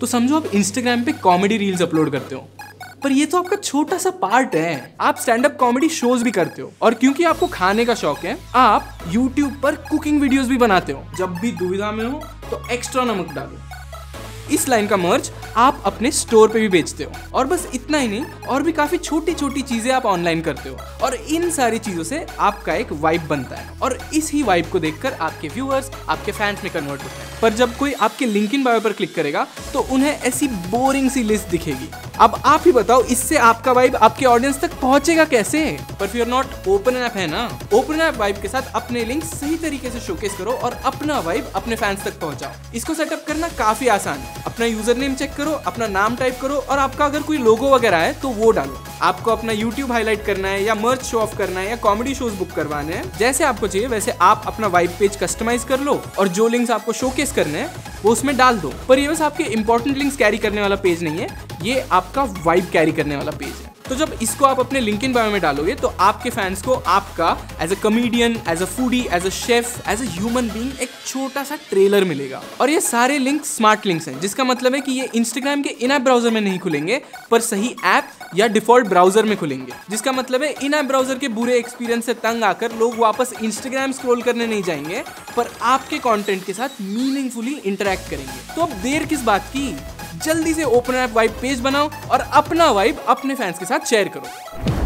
तो समझो आप इंस्टाग्राम पे कॉमेडी रील्स अपलोड करते हो। पर ये तो आपका छोटा सा पार्ट है। आप स्टैंड अप कॉमेडी शोज़ भी करते हो। और क्योंकि आपको खाने का शौक है, आप यूट्यूब पर कुकिंग वीडियोस भी बनाते हो। जब भी दुविधा में हो तो एक्स्ट्रा नमक डालो। इस लाइन का मर्च आप अपने स्टोर पे भी बेचते हो। और बस इतना ही नहीं, और भी काफ़ी छोटी छोटी चीज़ें आप ऑनलाइन करते हो। और इन सारी चीज़ों से आपका एक वाइब बनता है। और इस ही वाइब को देखकर आपके व्यूअर्स आपके फैंस में कन्वर्ट होते हैं। पर जब कोई आपके लिंक इन बायो पर क्लिक करेगा तो उन्हें ऐसी बोरिंग सी लिस्ट दिखेगी। अब आप ही बताओ इससे आपका वाइब आपके ऑडियंस तक पहुंचेगा कैसे? पर फिर नॉट ओपन ऐप है ना? ओपन ऐप वाइब के साथ अपने लिंक सही तरीके से शोकेस करो और अपना वाइब अपने फैंस तक पहुंचाओ। इसको सेटअप करना काफ़ी आसान है। अपना यूज़र नेम चेक करो अपना नाम टाइप करो और आपका अगर कोई लोगो वगैरह है तो वो डालो। आपको अपना यूट्यूब हाईलाइट करना है या मर्च शो ऑफ़ करना है या कॉमेडी शोज़ बुक करवाने हैं जैसे आपको चाहिए वैसे आप अपना वाइब पेज कस्टमाइज कर लो और जो लिंक्स आपको शोकेस करने हैं वो उसमें डाल दो। पर ये बस आपके इंपॉर्टेंट लिंक्स कैरी करने वाला पेज नहीं है। ये आपका वाइब कैरी करने वाला पेज है। तो जब इसको आप अपने लिंक इन बायो में डालोगे तो आपके फैंस को आपका as a comedian as a foodie as a chef as a human being एक छोटा सा ट्रेलर मिलेगा। और ये सारे लिंक स्मार्ट लिंक्स हैं, जिसका मतलब है कि ये इंस्टाग्राम के इन ऐप ब्राउज़र में नहीं खुलेंगे, पर सही ऐप या डिफ़ॉल्ट ब्राउज़र में खुलेंगे। जिसका मतलब है इन ऐप ब्राउज़र के बुरे एक्सपीरियंस से तंग आकर लोग वापस इंस्टाग्राम स्क्रॉल करने नहीं जाएँगे, पर आपके कंटेंट के साथ मीनिंगफुली इंटरेक्ट करेंगे। तो अब देर किस बात की? जल्दी से ओपन ऐप वाइब पेज बनाओ और अपना वाइब अपने फैंस के साथ शेयर करो।